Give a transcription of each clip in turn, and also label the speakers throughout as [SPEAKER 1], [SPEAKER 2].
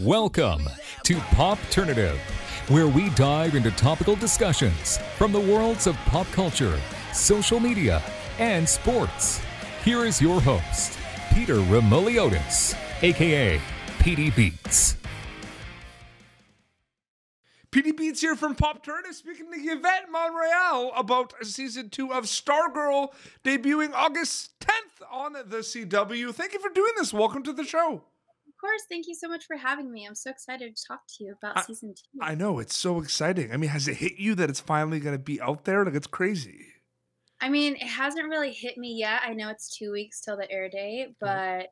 [SPEAKER 1] Welcome to Popternative, where we dive into topical discussions from the worlds of pop culture, social media, and sports. Here is your host, Peter Remoliotis, aka PD Beats.
[SPEAKER 2] PD Beats here from Popternative, speaking to Yvette Monreal about season two of Stargirl debuting August 10th on the CW. Thank you for doing this. Welcome to the show.
[SPEAKER 3] Of course. Thank you so much for having me. I'm so excited to talk to you about
[SPEAKER 2] I-
[SPEAKER 3] season two.
[SPEAKER 2] I know, it's so exciting. I mean, has it hit you that it's finally going to be out there? Like, it's crazy.
[SPEAKER 3] I mean, it hasn't really hit me yet. I know it's two weeks till the air date, mm-hmm. but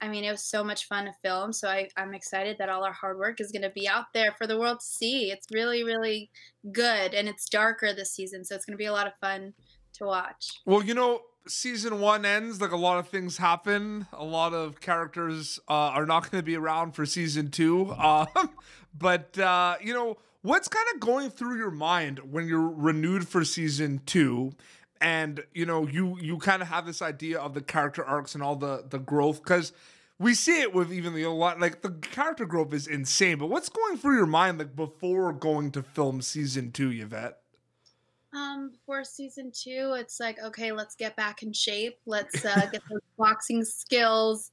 [SPEAKER 3] I mean, it was so much fun to film. So I, I'm excited that all our hard work is going to be out there for the world to see. It's really, really good. And it's darker this season. So it's going to be a lot of fun to watch.
[SPEAKER 2] Well, you know, season one ends, like a lot of things happen. A lot of characters uh, are not going to be around for season two. Um, but, uh, you know, what's kind of going through your mind when you're renewed for season two? And you know, you you kind of have this idea of the character arcs and all the the growth because we see it with even the a lot like the character growth is insane. But what's going through your mind like before going to film season two, Yvette?
[SPEAKER 3] Um, for season two, it's like, okay, let's get back in shape. Let's uh, get those boxing skills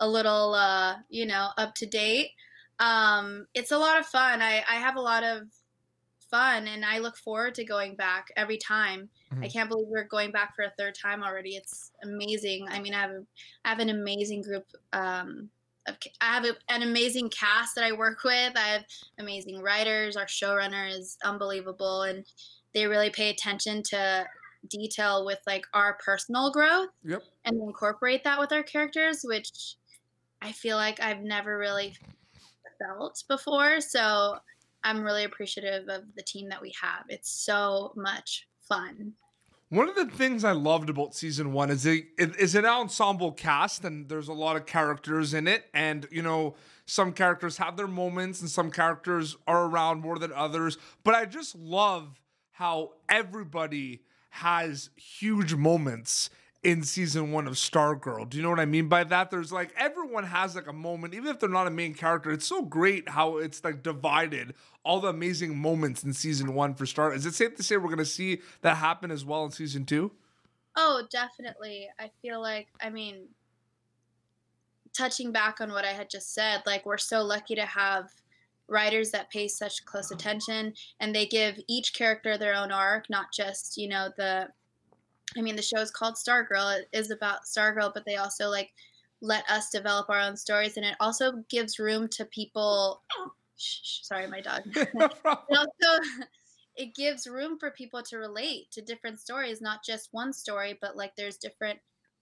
[SPEAKER 3] a little, uh, you know, up to date. Um, it's a lot of fun. I, I have a lot of fun and I look forward to going back every time. I
[SPEAKER 2] Mhm.
[SPEAKER 3] can't believe we're going back for a third time already. It's amazing. I mean, I have, a, I have an amazing group, um, of, I have a, an amazing cast that I work with. I have amazing writers. Our showrunner is unbelievable. And they really pay attention to detail with like our personal growth
[SPEAKER 2] Yep.
[SPEAKER 3] and incorporate that with our characters which i feel like i've never really felt before so i'm really appreciative of the team that we have it's so much fun
[SPEAKER 2] One of the things I loved about season one is it it is an ensemble cast, and there's a lot of characters in it. And you know, some characters have their moments, and some characters are around more than others. But I just love how everybody has huge moments in season one of Stargirl. Do you know what I mean by that? There's like everyone has like a moment, even if they're not a main character. It's so great how it's like divided all the amazing moments in season one for Star. Is it safe to say we're gonna see that happen as well in season two?
[SPEAKER 3] oh definitely i feel like i mean touching back on what i had just said like we're so lucky to have writers that pay such close uh-huh. attention and they give each character their own arc not just you know the i mean the show is called stargirl it is about stargirl but they also like let us develop our own stories and it also gives room to people shh, shh, sorry my dog. It also it gives room for people to relate to different stories not just one story but like there's different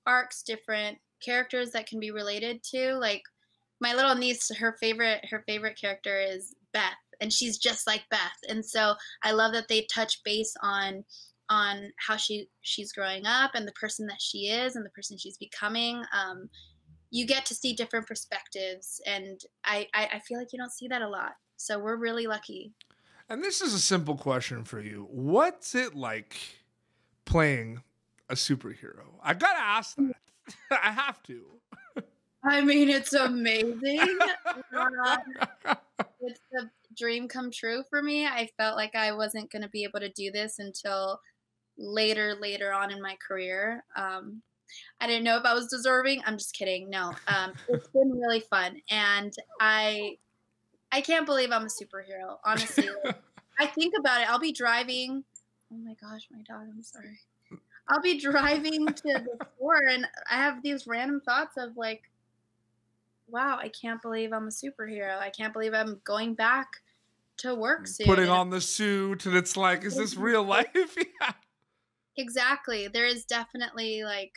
[SPEAKER 3] arcs different characters that can be related to like my little niece her favorite her favorite character is beth and she's just like beth and so i love that they touch base on on how she she's growing up and the person that she is and the person she's becoming um, you get to see different perspectives and I, I i feel like you don't see that a lot so we're really lucky
[SPEAKER 2] And this is a simple question for you. What's it like playing a superhero? I gotta ask that. I have to.
[SPEAKER 3] I mean, it's amazing. Uh, it's a dream come true for me. I felt like I wasn't going to be able to do this until later, later on in my career. Um, I didn't know if I was deserving. I'm just kidding. No, um, it's been really fun, and I, I can't believe I'm a superhero. Honestly, Like, I think about it. I'll be driving. Oh my gosh, my dog. I'm sorry. I'll be driving to the store, and I have these random thoughts of like, wow, I can't believe I'm a superhero. I can't believe I'm going back to work soon.
[SPEAKER 2] Putting on the suit, and it's like, is this real life? yeah.
[SPEAKER 3] exactly. There is definitely like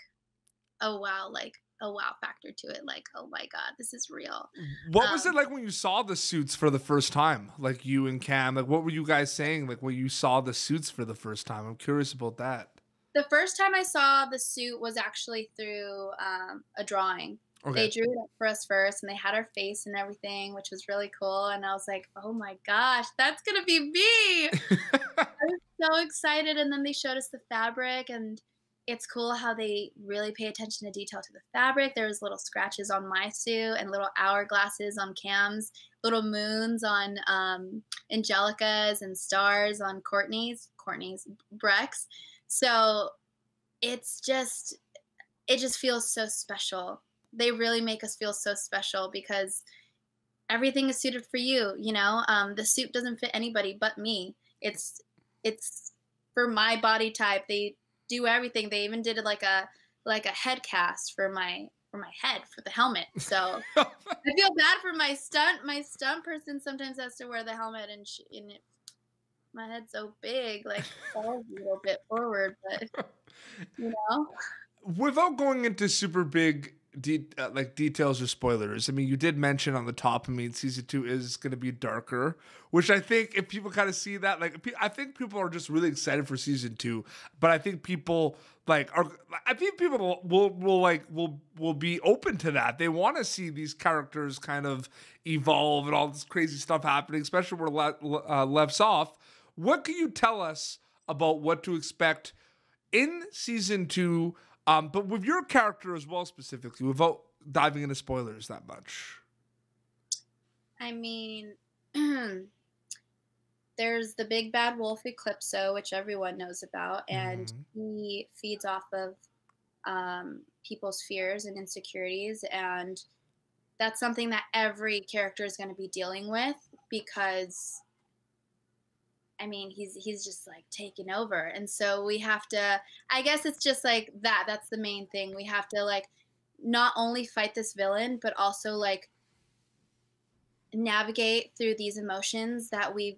[SPEAKER 3] a wow, like a wow factor to it. Like, oh my god, this is real.
[SPEAKER 2] What was
[SPEAKER 3] Um,
[SPEAKER 2] it like when you saw the suits for the first time? Like you and Cam, like what were you guys saying? Like when you saw the suits for the first time? I'm curious about that.
[SPEAKER 3] The first time I saw the suit was actually through um, a drawing. They drew it up for us first, and they had our face and everything, which was really cool. And I was like, "Oh my gosh, that's gonna be me!" I was so excited. And then they showed us the fabric, and it's cool how they really pay attention to detail to the fabric. There's little scratches on my suit and little hourglasses on Cam's, little moons on um, Anjelika's and stars on Courtney's, Courtney's, Brec's. So it's just, it just feels so special. They really make us feel so special because everything is suited for you. You know, um, the suit doesn't fit anybody but me. It's, it's for my body type. They do everything. They even did like a like a head cast for my for my head for the helmet. So I feel bad for my stunt. My stunt person sometimes has to wear the helmet, and, she, and it, my head's so big, like falls a little bit forward. But you know,
[SPEAKER 2] without going into super big de- uh, like details or spoilers. I mean, you did mention on the top. I mean, season two is going to be darker, which I think if people kind of see that, like, I think people are just really excited for season two. But I think people like are. I think people will will, will like will will be open to that. They want to see these characters kind of evolve and all this crazy stuff happening, especially where le- uh, left off. What can you tell us about what to expect in season two? Um, but with your character as well, specifically, without diving into spoilers that much.
[SPEAKER 3] I mean, there's the big bad wolf Eclipso, which everyone knows about, and mm-hmm. he feeds off of um, people's fears and insecurities, and that's something that every character is going to be dealing with because I mean, he's he's just like taking over. And so we have to I guess it's just like that. That's the main thing. We have to like not only fight this villain, but also like navigate through these emotions that we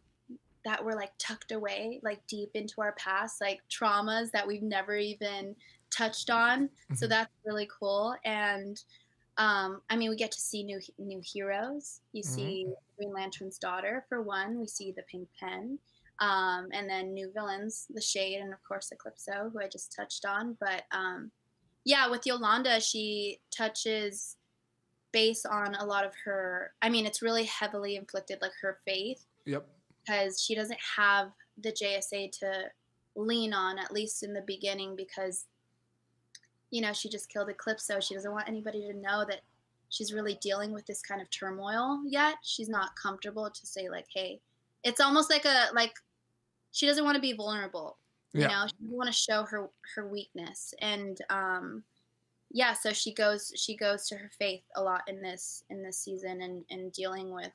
[SPEAKER 3] that were like tucked away like deep into our past, like traumas that we've never even touched on. Mm-hmm. So that's really cool and um, I mean, we get to see new new heroes. You mm-hmm. see Green Lantern's daughter for one. We see the Pink Pen. Um, and then new villains, the Shade, and of course Eclipso, who I just touched on. But um, yeah, with Yolanda, she touches base on a lot of her. I mean, it's really heavily inflicted, like her faith.
[SPEAKER 2] Yep.
[SPEAKER 3] Because she doesn't have the JSA to lean on, at least in the beginning, because you know she just killed Eclipso. She doesn't want anybody to know that she's really dealing with this kind of turmoil yet. She's not comfortable to say like, "Hey." It's almost like a like she doesn't want to be vulnerable. You yeah. know, she doesn't want to show her her weakness, and um, yeah, so she goes she goes to her faith a lot in this in this season, and and dealing with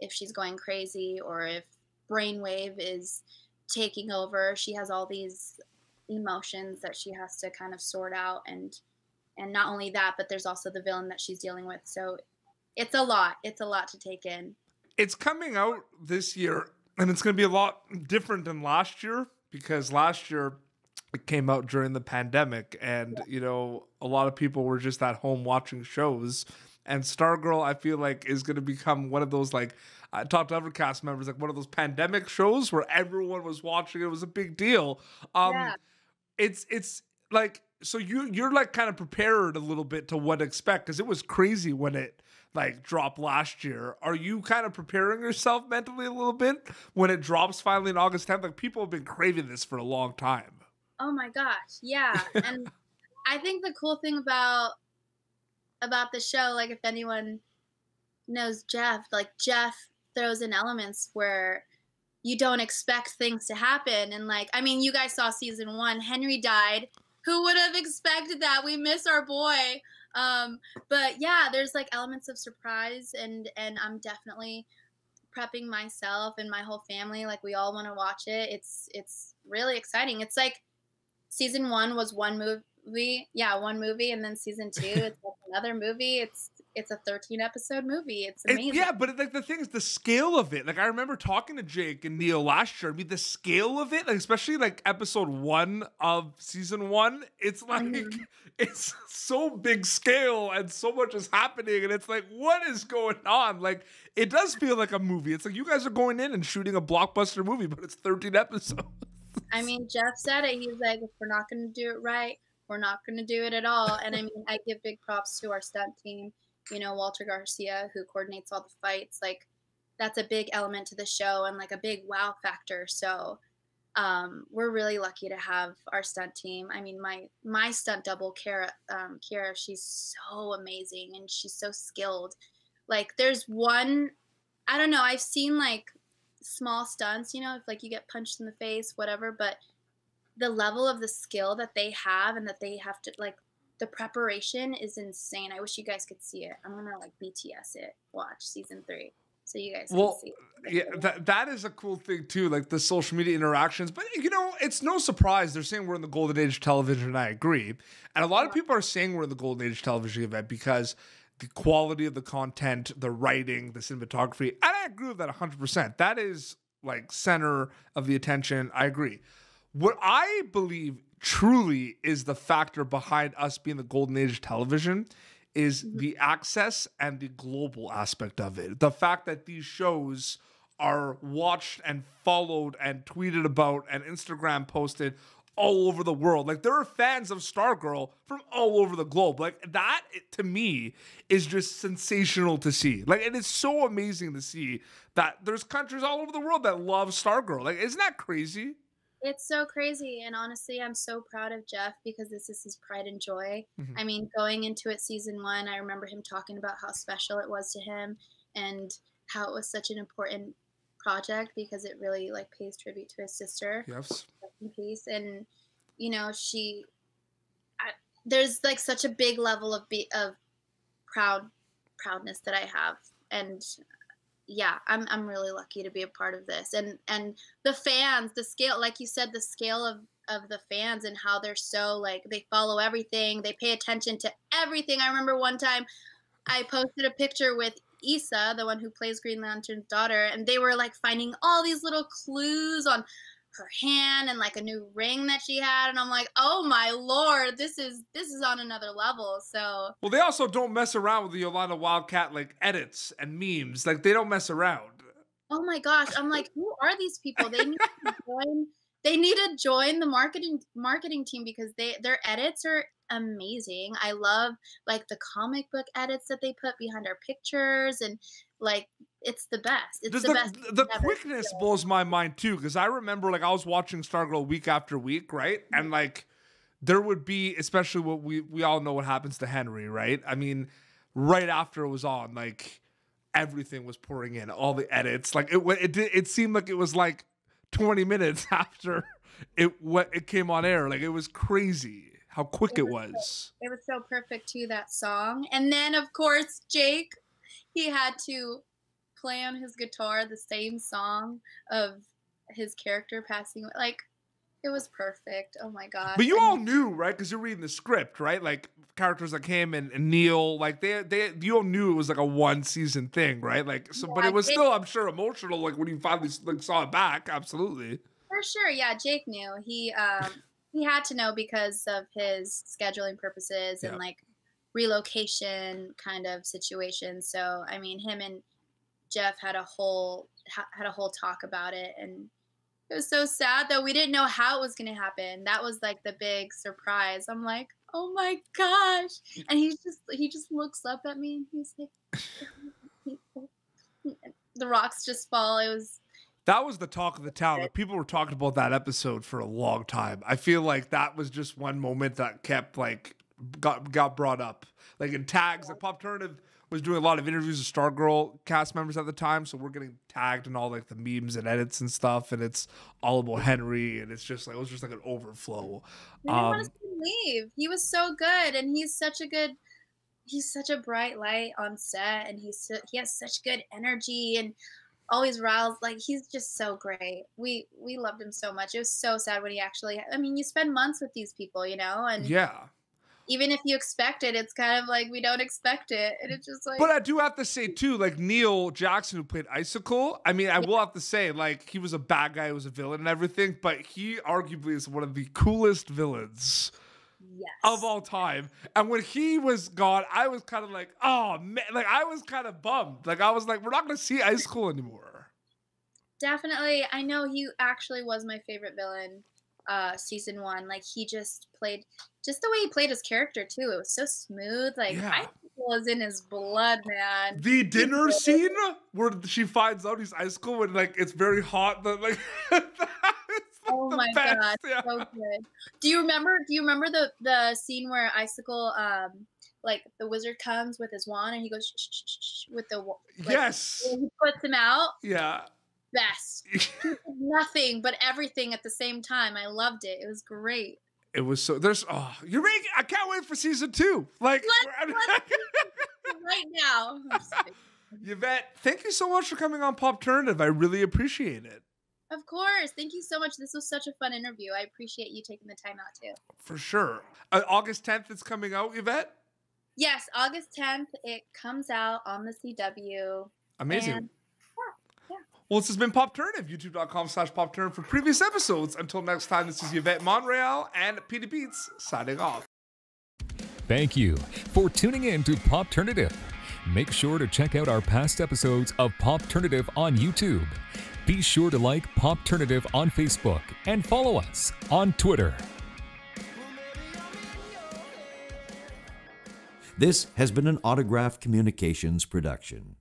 [SPEAKER 3] if she's going crazy or if brainwave is taking over. She has all these emotions that she has to kind of sort out, and and not only that, but there's also the villain that she's dealing with. So it's a lot. It's a lot to take in.
[SPEAKER 2] It's coming out this year and it's going to be a lot different than last year because last year it came out during the pandemic and you know a lot of people were just at home watching shows. And stargirl i feel like is going to become one of those like i talked to other cast members like one of those pandemic shows where everyone was watching it was a big deal. Um yeah. it's it's like so you you're like kind of prepared a little bit to what to expect because it was crazy when it like drop last year. Are you kind of preparing yourself mentally a little bit when it drops finally in August 10th? Like people have been craving this for a long time.
[SPEAKER 3] Oh my gosh, yeah. And I think the cool thing about about the show, like if anyone knows Jeff, like Jeff throws in elements where you don't expect things to happen. And like, I mean, you guys saw season one, Henry died. Who would have expected that? We miss our boy um, but yeah, there's like elements of surprise, and and I'm definitely prepping myself and my whole family. Like we all want to watch it. It's it's really exciting. It's like season one was one movie, yeah, one movie, and then season two it's like another movie. It's it's a 13 episode movie. It's amazing.
[SPEAKER 2] It, yeah, but like the thing is the scale of it. Like I remember talking to Jake and Neil last year. I mean, the scale of it, like especially like episode one of season one, it's like mm-hmm. it's so big scale and so much is happening, and it's like, what is going on? Like it does feel like a movie. It's like you guys are going in and shooting a blockbuster movie, but it's 13 episodes.
[SPEAKER 3] I mean, Jeff said it. He's like, if we're not going to do it right, we're not going to do it at all. And I mean, I give big props to our stunt team you know, Walter Garcia, who coordinates all the fights, like that's a big element to the show and like a big wow factor. So, um, we're really lucky to have our stunt team. I mean, my my stunt double, Kara, um, Kara, she's so amazing and she's so skilled. Like, there's one, I don't know. I've seen like small stunts, you know, if like you get punched in the face, whatever. But the level of the skill that they have and that they have to like the preparation is insane. I wish you guys could see it. I'm gonna like BTS it. Watch season three so you guys well,
[SPEAKER 2] yeah, that that is a cool thing too, like the social media interactions. But you know, it's no surprise they're saying we're in the golden age of television, and I agree. And a lot of people are saying we're in the golden age of television event because the quality of the content, the writing, the cinematography, and I agree with that 100%. That is like center of the attention. I agree. What I believe truly is the factor behind us being the golden age of television is mm-hmm. the access and the global aspect of it. The fact that these shows are watched and followed and tweeted about and Instagram posted all over the world. Like there are fans of Stargirl from all over the globe. Like that to me is just sensational to see. Like it is so amazing to see that there's countries all over the world that love Stargirl. Like isn't that crazy?
[SPEAKER 3] It's so crazy. And honestly, I'm so proud of Jeff because this is his pride and joy. Mm-hmm. I mean, going into it season one, I remember him talking about how special it was to him and how it was such an important project because it really like pays tribute to his sister.
[SPEAKER 2] Yes.
[SPEAKER 3] In peace. And, you know, she, I, there's like such a big level of, be, of proud proudness that I have. And yeah, I'm I'm really lucky to be a part of this. And and the fans, the scale, like you said, the scale of of the fans and how they're so like they follow everything, they pay attention to everything. I remember one time I posted a picture with Ysa, the one who plays Green Lantern's daughter, and they were like finding all these little clues on her hand and like a new ring that she had and I'm like, "Oh my lord, this is this is on another level." So
[SPEAKER 2] Well, they also don't mess around with the Yolanda Wildcat like edits and memes. Like they don't mess around.
[SPEAKER 3] Oh my gosh, I'm like, "Who are these people? They need to join they need to join the marketing marketing team because they their edits are amazing. I love like the comic book edits that they put behind our pictures and like it's the best. It's the, the, best.
[SPEAKER 2] The quickness blows my mind too because I remember like I was watching Stargirl week after week, right? Mm-hmm. And like there would be, especially what we we all know what happens to Henry, right? I mean, right after it was on, like everything was pouring in, all the edits. Like it it did, it seemed like it was like 20 minutes after it what it came on air. Like it was crazy how quick it was. It was,
[SPEAKER 3] so, it was so perfect to that song. And then of course Jake, he had to play on his guitar the same song of his character passing like it was perfect. Oh my god!
[SPEAKER 2] But you all knew, right? Because you're reading the script, right? Like characters like him and, and, Neil, like they they you all knew it was like a one season thing, right? Like so, yeah, but it was Jake, still, I'm sure, emotional. Like when you finally like saw it back, absolutely.
[SPEAKER 3] For sure, yeah. Jake knew he um he had to know because of his scheduling purposes and like relocation kind of situation. So I mean, him and Jeff had a whole had a whole talk about it, and it was so sad that we didn't know how it was going to happen. That was like the big surprise. I'm like, oh my gosh, and he just he just looks up at me and he's like, the rocks just fall. It was.
[SPEAKER 2] That was the talk of the town. Like, people were talking about that episode for a long time. I feel like that was just one moment that kept like got got brought up. Like in tags, like Pop Popternative was doing a lot of interviews with Stargirl cast members at the time, so we're getting tagged in all like the memes and edits and stuff, and it's all about Henry, and it's just like it was just like an overflow.
[SPEAKER 3] I didn't um, want to leave. He was so good, and he's such a good. He's such a bright light on set, and he's so, he has such good energy and always riles. Like he's just so great. We we loved him so much. It was so sad when he actually. I mean, you spend months with these people, you know, and
[SPEAKER 2] yeah
[SPEAKER 3] even if you expect it, it's kind of like we don't expect it, and it's just like.
[SPEAKER 2] But I do have to say too, like Neil Jackson, who played Icicle. I mean, I yeah. will have to say, like he was a bad guy, he was a villain and everything, but he arguably is one of the coolest villains.
[SPEAKER 3] Yes.
[SPEAKER 2] Of all time. And when he was gone, I was kind of like, oh man, like I was kind of bummed. Like I was like, we're not gonna see Ice Icicle anymore.
[SPEAKER 3] Definitely. I know he actually was my favorite villain uh season one. Like he just played just the way he played his character too. It was so smooth. Like yeah. I was in his blood, man.
[SPEAKER 2] The dinner scene where she finds out he's icicle when like it's very hot. That like
[SPEAKER 3] Oh my
[SPEAKER 2] best,
[SPEAKER 3] god,
[SPEAKER 2] yeah.
[SPEAKER 3] so good. Do you remember? Do you remember the the scene where Icicle, um, like the wizard comes with his wand and he goes shh, shh, shh, shh, with the like,
[SPEAKER 2] yes.
[SPEAKER 3] He puts him out.
[SPEAKER 2] Yeah.
[SPEAKER 3] Best. Nothing but everything at the same time. I loved it. It was great.
[SPEAKER 2] It was so. There's. Oh, you're making. I can't wait for season two. Like.
[SPEAKER 3] Let's- Right now. I'm just kidding.
[SPEAKER 2] Yvette, thank you so much for coming on Popternative. I really appreciate it.
[SPEAKER 3] Of course. Thank you so much. This was such a fun interview. I appreciate you taking the time out too.
[SPEAKER 2] For sure. Uh, August 10th, it's coming out, Yvette.
[SPEAKER 3] Yes, August 10th, it comes out on the CW.
[SPEAKER 2] Amazing.
[SPEAKER 3] And
[SPEAKER 2] Well, this has been Popternative, youtube.com slash Popternative for previous episodes. Until next time, this is Yvette Monreal and Peter Beats signing off.
[SPEAKER 1] Thank you for tuning in to Popternative. Make sure to check out our past episodes of Popternative on YouTube. Be sure to like Popternative on Facebook and follow us on Twitter.
[SPEAKER 4] This has been an Autograph Communications production.